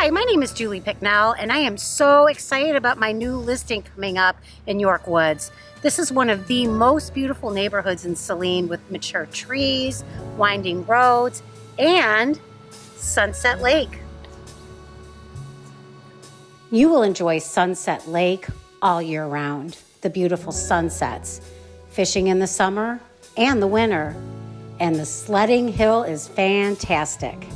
Hi, my name is Julie Picknell, and I am so excited about my new listing coming up in York Woods. This is one of the most beautiful neighborhoods in Saline with mature trees, winding roads, and Sunset Lake. You will enjoy Sunset Lake all year round. The beautiful sunsets, fishing in the summer and the winter, and the sledding hill is fantastic.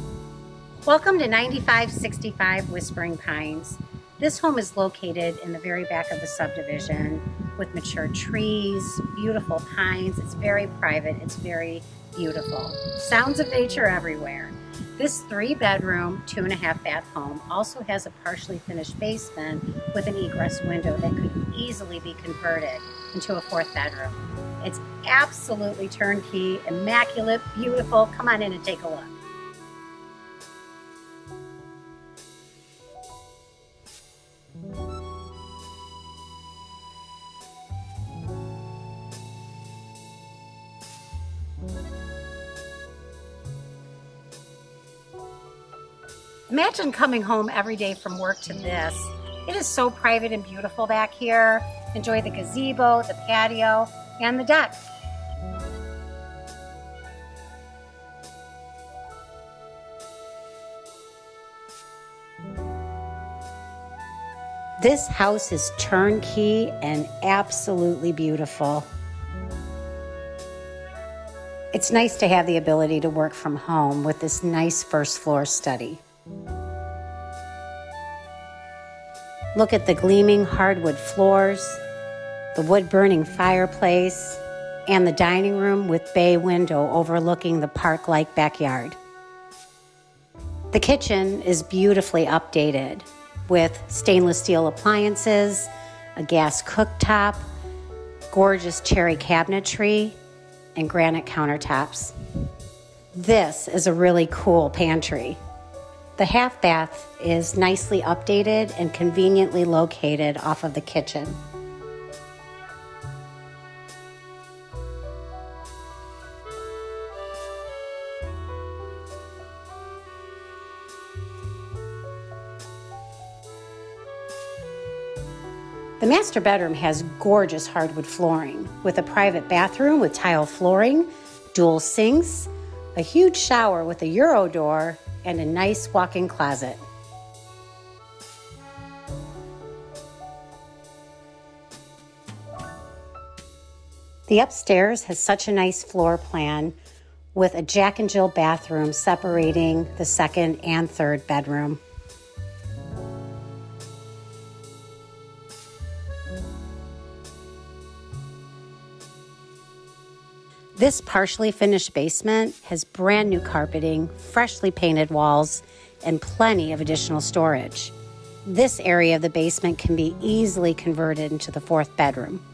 Welcome to 9565 Whispering Pines. This home is located in the very back of the subdivision with mature trees, beautiful pines. It's very private, it's very beautiful. Sounds of nature everywhere. This three bedroom, two and a half bath home also has a partially finished basement with an egress window that could easily be converted into a fourth bedroom. It's absolutely turnkey, immaculate, beautiful. Come on in and take a look. Imagine coming home every day from work to this. It is so private and beautiful back here. Enjoy the gazebo, the patio, and the deck. This house is turnkey and absolutely beautiful. It's nice to have the ability to work from home with this nice first floor study. Look at the gleaming hardwood floors, the wood burning fireplace, and the dining room with bay window overlooking the park like backyard. The kitchen is beautifully updated with stainless steel appliances, a gas cooktop, gorgeous cherry cabinetry, and granite countertops. This is a really cool pantry. The half bath is nicely updated and conveniently located off of the kitchen. The master bedroom has gorgeous hardwood flooring with a private bathroom with tile flooring, dual sinks, a huge shower with a Euro door, and a nice walk in closet. The upstairs has such a nice floor plan with a Jack and Jill bathroom separating the second and third bedroom. This partially finished basement has brand new carpeting, freshly painted walls, and plenty of additional storage. This area of the basement can be easily converted into the fourth bedroom.